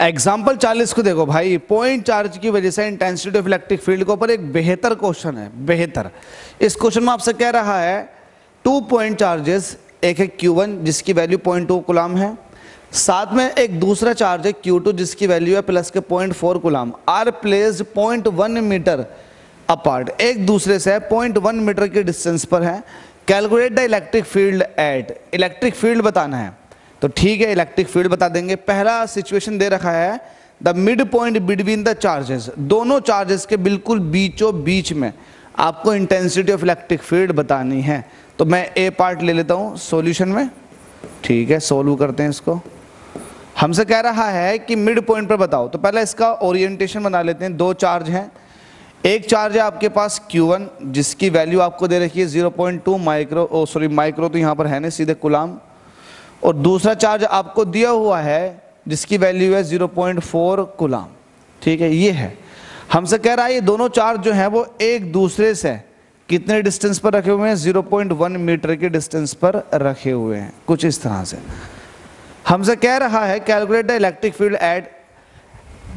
Example 40 को देखो भाई पॉइंट चार्ज की वजह से इंटेंसिटी ऑफ़ इलेक्ट्रिक फ़ील्ड के ऊपर एक बेहतर क्वेश्चन है, बेहतर। इस क्वेश्चन में आपसे कह रहा है टू पॉइंट चार्जेस एक है क्यू वन जिसकी वैल्यू पॉइंट टू गुलाम है। साथ में एक दूसरा चार्ज है क्यू टू जिसकी वैल्यू है प्लस के point four coulomb are placed point one metre apart एक दूसरे से पॉइंट वन मीटर के डिस्टेंस पर है। Calculate the electric field at electric field बताना है। तो ठीक है इलेक्ट्रिक फ़ील्ड बता देंगे। पहला सिचुएशन दे रखा है the mid point between the charges दोनों चार्जेस के बिल्कुल बीचों बीच में आपको इंटेंसिटी ऑफ़ इलेक्ट्रिक फ़ील्ड बतानी है। तो मैं ए पार्ट ले लेता हूँ सॉल्यूशन में। ठीक है सोल्व करते हैं इसको। हमसे कह रहा है कि मिड पॉइंट पर बताओ। तो पहले इसका ओरिएंटेशन बना लेते हैं। दो चार्ज हैं। एक चार्ज है आपके पास Q1 जिसकी वैल्यू आपको दे रखी है 0.2 माइक्रो ओ सॉरी माइक्रो तो यहाँ पर है ना सीधे गुलाम और दूसरा चार्ज आपको दिया हुआ है, जिसकी वैल्यू है 0.4 कुलाम ठीक है, ये है। हमसे कह रहा है, ये दोनों चार्ज जो हैं, वो एक दूसरे से कितने डिस्टेंस पर रखे हुए हैं? 0.1 मीटर के डिस्टेंस पर रखे हुए हैं। कुछ इस तरह से। हमसे कह रहा है calculate the electric field at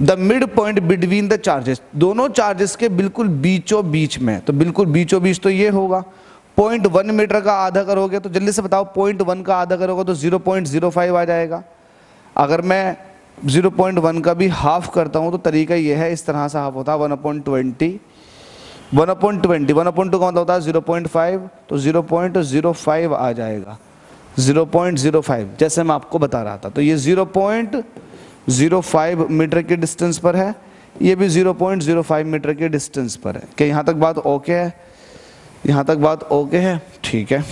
the mid point between the charges दोनों चार्जेस के बिल्कुल बीचों बीच में तो बिल्कुल बीचों बीच तो ये होगा। पॉइंट वन मीटर का आधा करोगे तो जल्दी से बताओ पॉइंट वन का आधा करोगे तो ज़ीरो पॉइंट ज़ीरो फाइव आ जाएगा। अगर मैं ज़ीरो पॉइंट वन का भी हाफ़ करता हूँ तो तरीका ये है, इस तरह से हाफ़ होता है one upon twenty one upon twenty one upon two का मतलब होता है ज़ीरो पॉइंट फाइव तो ज़ीरो पॉइंट ज़ीरो फाइव आ जाएगा। ज़ीरो पॉइंट ज़ीरो फाइव जैसे मैं आपको बता रहा था। तो ये zero point zero five metre के डिस्टेंस पर है, ये भी zero point zero five metre के डिस्टेंस पर है। क्या यहाँ तक बात ओके है? यहाँ तक बात ओके है, ठीक है।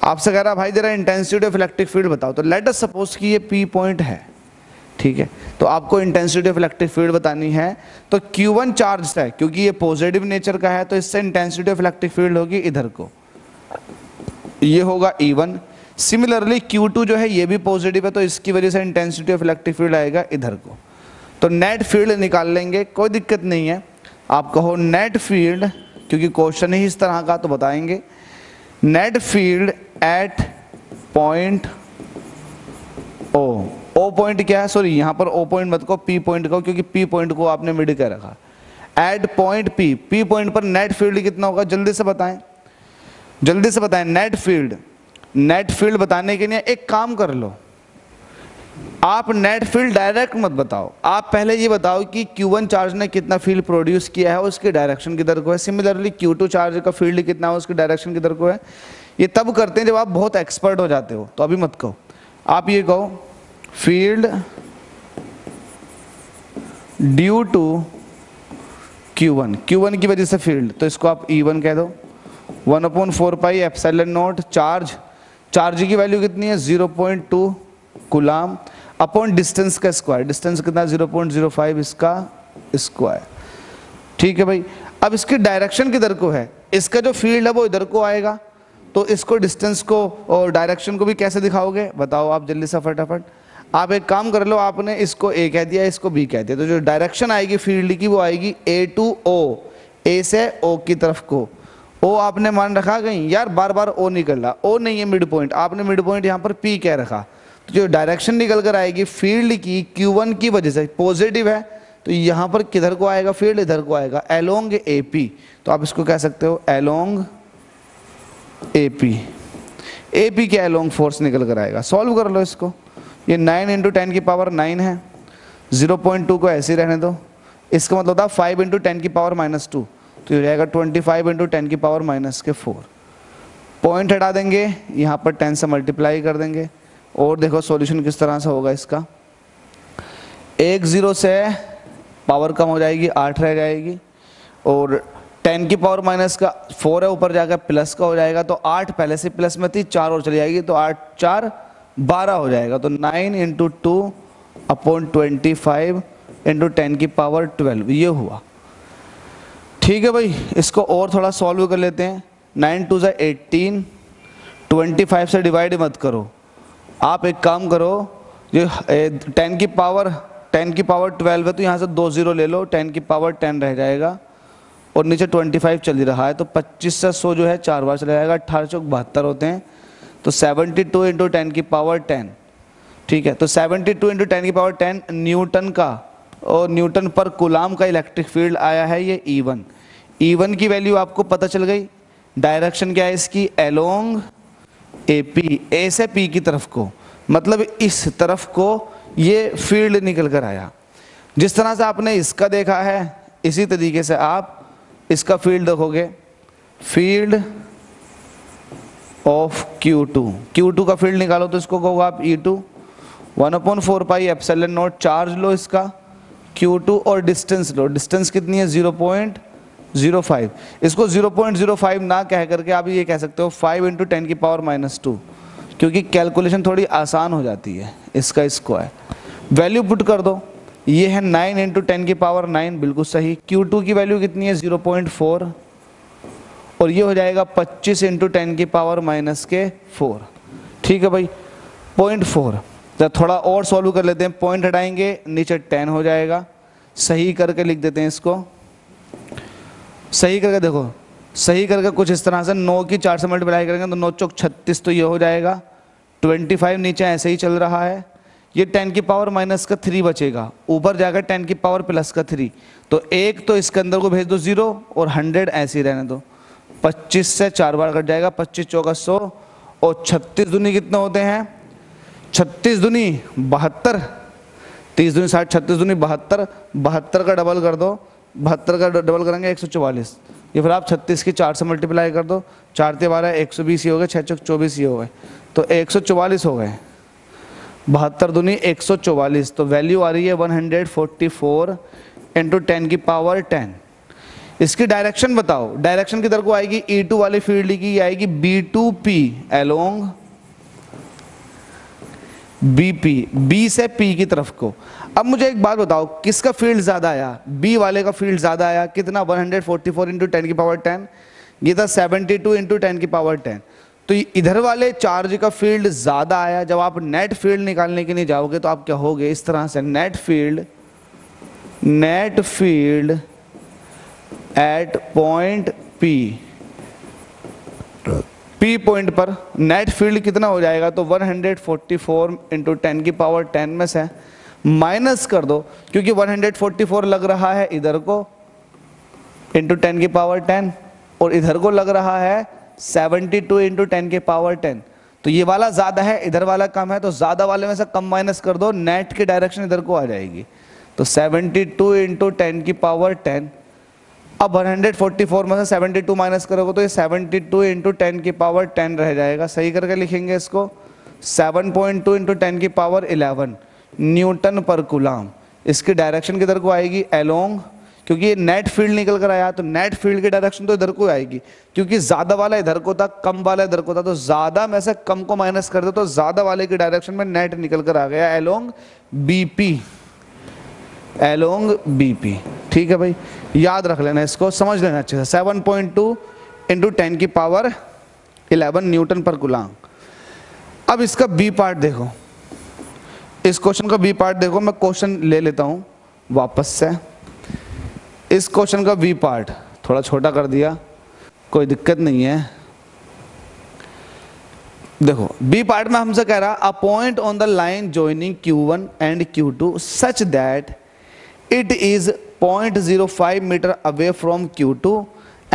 आपसे कह रहा भाई जरा इंटेंसिटी ऑफ़ इलेक्ट्रिक फ़ील्ड बताओ तो लेट अस सपोज़ कि ये पी पॉइंट है, ठीक है। तो आपको इंटेंसिटी ऑफ़ इलेक्ट्रिक फ़ील्ड बतानी है तो Q1 चार्ज है, क्योंकि ये पॉजिटिव नेचर का है तो इससे इंटेंसिटी ऑफ़ इलेक्ट्रिक फ़ील्ड होगी इधर को। ये होगा E1 सिमिलरली Q2 जो है, ये भी पॉजिटिव है तो इसकी वजह से इंटेंसिटी ऑफ़ इलेक्ट्रिक फ़ील्ड आएगा इधर को। तो नेट फ़ील्ड निकाल लेंगे, कोई दिक्कत नहीं है। आप कहो नेट फ़ील्ड क्योंकि क्वेश्चन ही इस तरह का तो बताएँगे। Net field at point O O point क्या है? सॉरी यहाँ पर ओ पॉइंट मत को पी पॉइंट को क्योंकि पी पॉइंट को आपने मिड कर रखा। At point P P point पर नेट फ़ील्ड कितना होगा? जल्दी से बताएँ। जल्दी से बताएँ नेट फ़ील्ड। नेट फ़ील्ड बताने के लिए एक काम कर लो। आप नेट फ़ील्ड डायरेक्ट मत बताओ। आप पहले ये बताओ कि Q1 चार्ज ने कितना फ़ील्ड प्रोड्यूस किया है, उसकी डायरेक्शन किधर को है? सिमिलरली Q2 चार्ज का फ़ील्ड कितना है, उसकी डायरेक्शन किधर को है? ये तब करते हैं जब आप बहुत एक्सपर्ट हो जाते हो तो अभी मत कहो। आप ये कहो field due to Q1 Q1 की वजह से फ़ील्ड तो इसको आप E1 कह दो। One upon four pi epsilon naught charge charge की वैल्यू कितनी है? 0.2 गुलाम अपॉन डिस्टेंस का स्क्वायर। डिस्टेंस कितना? 0.05 इसका स्क्वायर। ठीक है भाई? अब इसकी डायरेक्शन किधर को है? इसका जो फ़ील्ड है वो इधर को आएगा। तो इसको डिस्टेंस को और डायरेक्शन को भी कैसे दिखाओगे? बताओ आप जल्दी से फटाफट। आप एक काम कर लो, आपने इसको ए कह दिया, इसको बी कह दिया। तो जो डायरेक्शन आएगी फ़ील्ड की, वो आएगी ए टू ओ ए से ओ की तरफ़ को। ओ आपने मान रखा कहीं? यार बार बार ओ निकल रहा। ओ नहीं है मिड पॉइंट। आपने मिड पॉइंट यहाँ पर पी कह रखा। जो डायरेक्शन निकल कर आएगी फ़ील्ड की Q1 की वजह से पॉजिटिव है तो यहाँ पर किधर को आएगा फ़ील्ड इधर को आएगा एलोंग ए पी तो आप इसको कह सकते हो along A P A P के एलोंग फोर्स निकल कर आएगा। सॉल्व कर लो इसको। ये नाइन इंटू टेन की पावर नाइन है। ज़ीरो पॉइंट टू को ऐसे ही रहने दो। इसका मतलब था फाइव इंटू टेन की पावर माइनस टू तो ये रहेगा ट्वेंटी फाइव इंटू टेन की पावर माइनस के फोर पॉइंट हटा देंगे। यहाँ पर टेन से मल्टीप्लाई कर देंगे। और देखो सॉल्यूशन किस तरह से होगा इसका। एक ज़ीरो से पावर कम हो जाएगी, आठ रह जाएगी और टेन की पावर माइनस का फोर है, ऊपर जाकर प्लस का हो जाएगा तो आठ पहले से प्लस में थी, चार और चली जाएगी तो आठ, चार, बारह हो जाएगा तो nine into two upon twenty five into ten की पावर ट्वेल्व ये हुआ। ठीक है भाई, इसको और थोड़ा सॉल्व कर लेते हैं। नाइन टू ज़ा एटीन ट्वेंटी फाइव से डिवाइड मत करो। आप एक काम करो जो टेन की पावर टेन की पावर ट्वेल्व है तो यहाँ से दो ज़ीरो ले लो टेन की पावर टेन रह जाएगा, और नीचे ट्वेंटी फाइव चल रहा है तो पच्चीस से सौ जो है चार बार चला जाएगा अट्ठारह चौक बहत्तर होते हैं तो सेवेंटी टू इंटू टेन की पावर टेन ठीक है तो 72 टू इंटू टेन की पावर टेन न्यूटन का, और न्यूटन पर गुलाम का इलेक्ट्रिक फ़ील्ड आया है, ये E1 E1 की वैल्यू आपको पता चल गई डायरेक्शन क्या है इसकी? एलोंग ए पी ए से पी की तरफ़ को। मतलब इस तरफ़ को ये फ़ील्ड निकल कर आया। जिस तरह से आपने इसका देखा है, इसी तरीके से आप इसका फ़ील्ड देखोगे। फ़ील्ड ऑफ़ Q2 Q2 का फ़ील्ड निकालो तो इसको कहोगे आप E2 one upon four pi epsilon naught, charge लो इसका। Q2 और डिस्टेंस लो। डिस्टेंस कितनी है? Zero point zero five. इसको ज़ीरो पॉइंट ज़ीरो फाइव ना कह करके आप ये कह सकते हो फाइव इंटू टेन की पावर माइनस टू, क्योंकि कैलकुलेशन थोड़ी आसान हो जाती है, इसका स्क्वायर। वैल्यू पुट कर दो, ये है नाइन इंटू टेन की पावर नाइन, बिल्कुल सही। Q2 की वैल्यू कितनी है? ज़ीरो पॉइंट फोर, और ये हो जाएगा पच्चीस इंटू टेन की पावर माइनस के फोर। ठीक है भाई? Point four. तो थोड़ा और सॉल्व कर लेते हैं, पॉइंट हटाएँगे, नीचे टेन हो जाएगा। सही करके लिख देते हैं इसको। सही करके देखो। सही करके कुछ इस तरह से नौ की चार से मल्टीप्लाई करेंगे तो नौ चौक छत्तीस तो ये हो जाएगा। ट्वेंटी फाइव नीचे ऐसे ही चल रहा है। ये टेन की पावर माइनस का थ्री बचेगा। ऊपर जाकर टेन की पावर प्लस का थ्री तो एक तो इसके अंदर को भेज दो ज़ीरो और हंड्रेड ऐसे ही रहने दो। पच्चीस से चार बार कट जाएगा, पच्चीस चौका सौ। और छत्तीस दुनी कितने होते हैं? छत्तीस दुनी बहत्तर। तीस दुनी साठ, छत्तीस दुनी बहत्तर। बहत्तर का डबल कर दो। बहत्तर का डबल करेंगे, एक सौ चौवालीस। ये फिर आप छत्तीस की चार से मल्टीप्लाई कर दो, चार ते बारह, एक सौ बीस ही हो गए छः चौक चौबीस ही हो गए। तो एक सौ चौवालीस हो गए। बहत्तर दुनी एक सौ चौवालीस तो वैल्यू आ रही है one hundred forty four into ten की पावर टेन इसकी डायरेक्शन बताओ। डायरेक्शन किधर को आएगी? ई e टू वाली फ़ील्ड की आएगी B two P along B P B से पी की तरफ़ को। अब मुझे एक बात बताओ, किसका फ़ील्ड ज़्यादा आया? बी वाले का फ़ील्ड ज़्यादा आया? कितना? 144 hundred forty four into ten की पावर टेन ये था 72 टू इंटू टेन की पावर टेन तो इधर वाले चार्ज का फ़ील्ड ज़्यादा आया, जब आप नेट फ़ील्ड निकालने के लिए जाओगे तो आप क्या होगे? इस तरह से net field net field at point P P point पर नेट फ़ील्ड कितना हो जाएगा? तो 144 hundred forty four into ten की पावर 10 में से माइनस कर दो, क्योंकि 144 लग रहा है इधर को इंटू टेन की पावर 10 और इधर को लग रहा है 72 टू इंटू टेन की पावर 10 तो ये वाला ज़्यादा है, इधर वाला कम है तो ज़्यादा वाले में से कम माइनस कर दो नेट की डायरेक्शन इधर को आ जाएगी। तो 72 टू इंटू टेन की पावर 10 अब 144 में से 72 माइनस करोगे तो ये 72 टू इंटू टेन की पावर 10 रह जाएगा। सही करके लिखेंगे इसको 7.2 पॉइंट टू इंटू टेन की पावर 11 न्यूटन पर कुलाम। इसकी डायरेक्शन किधर को आएगी? एलोंग। क्योंकि ये नेट फ़ील्ड निकल कर आया तो नेट फ़ील्ड की डायरेक्शन तो इधर को आएगी। क्योंकि ज़्यादा वाला इधर को था, कम वाला इधर को था तो ज़्यादा में से कम को माइनस कर दो तो ज़्यादा वाले की डायरेक्शन में नेट निकल कर आ गया। एलोंग बीपी एलोंग बीपी ठीक है भाई, याद रख लेना इसको, समझ लेना अच्छे से। Seven point two into ten की power eleven newton per coulomb अब इसका बी पार्ट देखो। इस क्वेश्चन का बी पार्ट देखो, मैं क्वेश्चन ले लेता हूँ, वापस से। इस क्वेश्चन का बी पार्ट थोड़ा छोटा कर दिया, कोई दिक्कत नहीं है। देखो बी पार्ट में हमसे कह रहा a point on the line joining Q1 and Q2 such that it is 0.05 meter away from Q2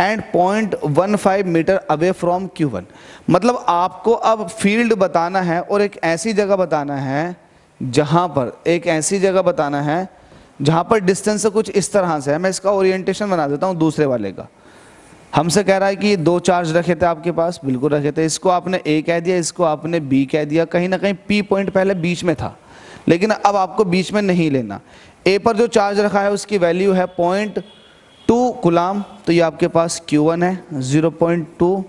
and point one five metre away from Q one मतलब आपको अब फ़ील्ड बताना है और एक ऐसी जगह बताना है जहाँ पर, एक ऐसी जगह बताना है, जहाँ पर डिस्टेंस कुछ इस तरह से है। मैं इसका ओरिएंटेशन बना देता हूँ दूसरे वाले का। हमसे कह रहा है कि दो चार्ज रखे थे आपके पास? बिल्कुल रखे थे। इसको आपने ए कह दिया, इसको आपने बी कह दिया। कहीं ना कहीं पी पॉइंट पहले बीच में था। लेकिन अब आपको बीच में नहीं लेना। ए पर जो चार्ज रखा है, उसकी वैल्यू है पॉइंट टू गुलाम तो ये आपके पास क्यू वन है ज़ीरो पॉइंट टू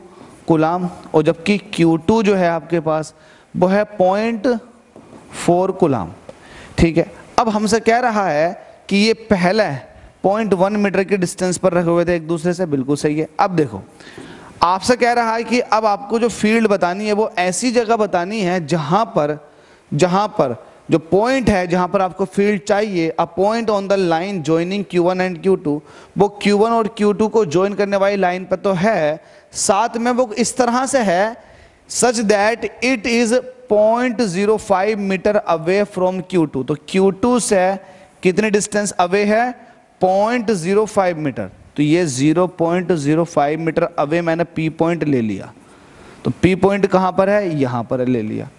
गुलाम और जबकि क्यू टू जो है आपके पास, वो है पॉइंट फोर गुलाम। ठीक है? अब हमसे कह रहा है कि ये पहले पॉइंट वन मीटर के डिस्टेंस पर रखे हुए थे एक दूसरे से, बिल्कुल सही है। अब देखो, आपसे कह रहा है कि अब आपको जो फ़ील्ड बतानी है वो ऐसी जगह बतानी है जहाँ पर जहाँ पर जो पॉइंट है, जहाँ पर आपको फ़ील्ड चाहिए a point on the line joining Q1 and Q2 वो Q1 और Q2 को ज्वाइन करने वाली लाइन पर तो है, साथ में वो इस तरह से है such that it is point zero five metre away from Q2 तो Q2 से कितने डिस्टेंस अवे है? पॉइंट ज़ीरो फाइव मीटर तो ये zero point zero five metre away मैंने P पॉइंट ले लिया। तो P पॉइंट कहाँ पर है? यहाँ पर ले लिया।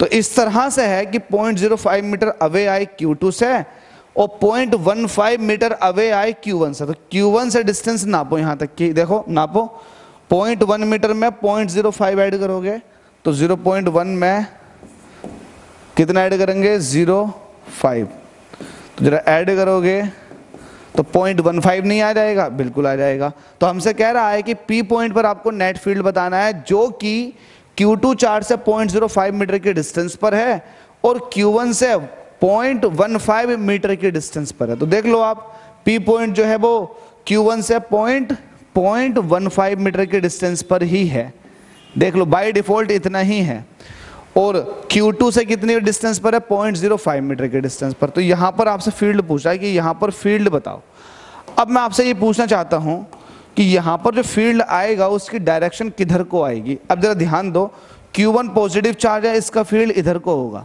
तो इस तरह से है कि point zero five metre away आए Q2 से और point one five metre away आए Q1 से। तो Q1 से डिस्टेंस नापो यहाँ तक की देखो, नापो। पॉइंट वन मीटर में पॉइंट ज़ीरो फाइव एड करोगे तो ज़ीरो पॉइंट वन में कितना ऐड करेंगे? Zero, five. तो जरा ऐड करोगे तो पॉइंट वन फाइव नहीं आ जाएगा? बिल्कुल आ जाएगा। तो हमसे कह रहा है कि पी पॉइंट पर आपको नेट फ़ील्ड बताना है, जो कि Q2 चार्ज से पॉइंट ज़ीरो फाइव मीटर के डिस्टेंस पर है और Q1 से पॉइंट वन फाइव मीटर के डिस्टेंस पर है। तो देख लो आप पी पॉइंट जो है वो Q1 से point point one five metre के डिस्टेंस पर ही है। देख लो बाई डिफ़ॉल्ट इतना ही है। और Q2 से कितनी डिस्टेंस पर है? पॉइंट ज़ीरो फाइव मीटर के डिस्टेंस पर। तो यहाँ पर आपसे फ़ील्ड पूछा है कि यहाँ पर फ़ील्ड बताओ। अब मैं आपसे ये पूछना चाहता हूँ कि यहाँ पर जो फ़ील्ड आएगा, उसकी डायरेक्शन किधर को आएगी? अब जरा ध्यान दो Q1 पॉजिटिव चार्ज है, इसका फ़ील्ड इधर को होगा।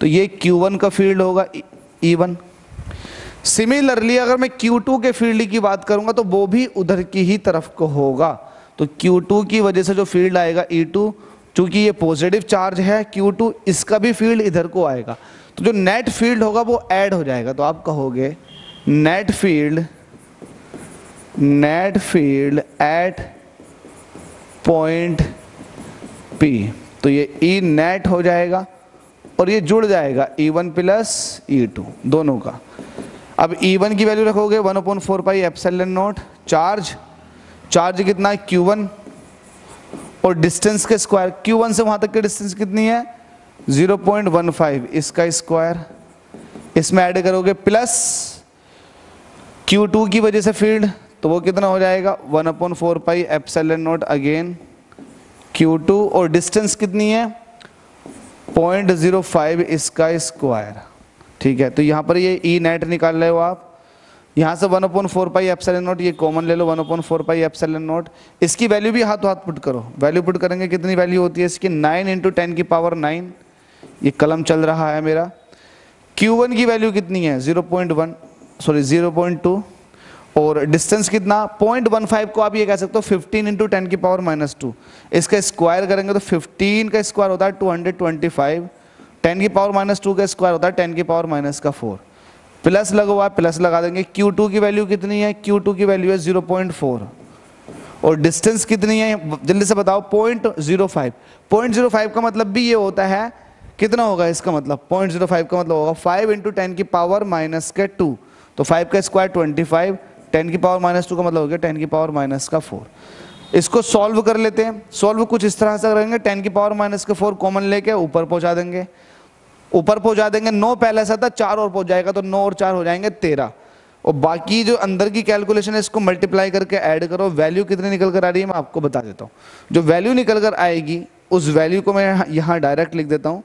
तो ये Q1 का फ़ील्ड होगा E1 सिमिलरली अगर मैं Q2 के फ़ील्ड की बात करूँगा तो वो भी उधर की ही तरफ़ को होगा। तो Q2 की वजह से जो फ़ील्ड आएगा E2 चूँकि ये पॉजिटिव चार्ज है Q2 इसका भी फ़ील्ड इधर को आएगा। तो जो नेट फ़ील्ड होगा, वो ऐड हो जाएगा। तो आप कहोगे net field net field at point P तो ये E नेट हो जाएगा और ये जुड़ जाएगा E1 वन प्लस ई दोनों का। अब E1 की वैल्यू रखोगे one upon four pi epsilon naught charge charge कितना है? Q1 और डिस्टेंस के स्क्वायर Q1 से वहाँ तक की डिस्टेंस कितनी है? 0.15 इसका स्क्वायर इसमें ऐड करोगे प्लस Q2 की वजह से फ़ील्ड तो वो कितना हो जाएगा? One upon four pi epsilon naught again Q2 और डिस्टेंस कितनी है? पॉइंट ज़ीरो फाइव इसका स्क्वायर ठीक है तो यहाँ पर ये ई नेट निकाल रहे हो आप। यहाँ से one upon four pi epsilon naught ये कॉमन ले लो one upon four pi epsilon naught इसकी वैल्यू भी हाथों हाथ पुट करो। वैल्यू पुट करेंगे, कितनी वैल्यू होती है इसकी? नाइन इंटू टेन की पावर नाइन ये कलम चल रहा है मेरा। Q1 की वैल्यू कितनी है? Zero point one sorry zero point two और डिस्टेंस कितना? पॉइंट वन फाइव को आप ये कह सकते हो फिफ्टीन इंटू टेन की पावर माइनस टू इसका स्क्वायर करेंगे तो फिफ्टीन का स्क्वायर होता है two hundred twenty five ten की पावर माइनस टू का स्क्वायर होता है टेन की पावर माइनस का फोर प्लस लगा हुआ प्लस लगा देंगे। Q2 की वैल्यू कितनी है? Q2 की वैल्यू है 0.4 और डिस्टेंस कितनी है? जल्दी से बताओ point zero five point zero five का मतलब भी ये होता है, कितना होगा इसका मतलब? पॉइंट ज़ीरो फाइव का मतलब होगा फाइव इंटू टेन की पावर माइनस के टू तो फाइव का स्क्वायर ट्वेंटी फाइव टेन की पावर माइनस टू का मतलब हो गया टेन की पावर माइनस का फोर इसको सॉल्व कर लेते हैं। सॉल्व कुछ इस तरह से करेंगे टेन की पावर माइनस के फोर कॉमन लेके ऊपर पहुँचा देंगे। ऊपर पहुँचा देंगे, नौ पहले से था चार और पहुँच जाएगा तो नौ और चार हो जाएँगे तेरह। और बाकी जो अंदर की कैलकुलेशन है, इसको मल्टीप्लाई करके ऐड करो। वैल्यू कितनी निकल कर आ रही है, मैं आपको बता देता हूँ। जो वैल्यू निकल कर आएगी, उस वैल्यू को मैं यहाँ डायरेक्ट लिख देता हूँ।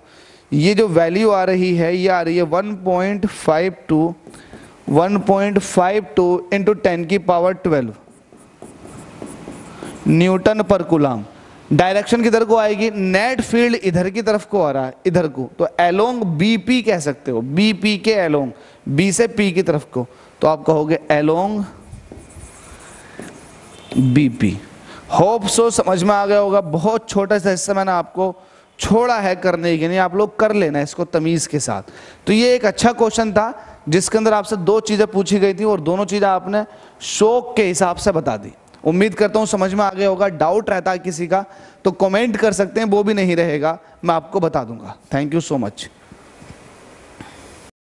ये जो वैल्यू आ रही है, ये आ रही है one point five two one point five two into ten की power twelve newton per coulomb direction किधर को आएगी? नेट फ़ील्ड इधर की तरफ़ को आ रहा है, इधर को। तो एलोंग बीपी कह सकते हो। बीपी के एलोंग, बी से पी की तरफ़ को। तो आप कहोगे एलोंग बीपी। होप सो समझ में आ गया होगा। बहुत छोटा सा हिस्सा मैंने आपको छोड़ा है करने के लिए। आप लोग कर लेना इसको तमीज के साथ। तो ये एक अच्छा क्वेश्चन था, जिसके अंदर आपसे दो चीज़ें पूछी गई थी और दोनों चीज़ें आपने शौक के हिसाब से बता दी। उम्मीद करता हूँ समझ में आ गया होगा डाउट रहता है किसी का तो कमेंट कर सकते हैं, वो भी नहीं रहेगा, मैं आपको बता दूँगा। Thank you so much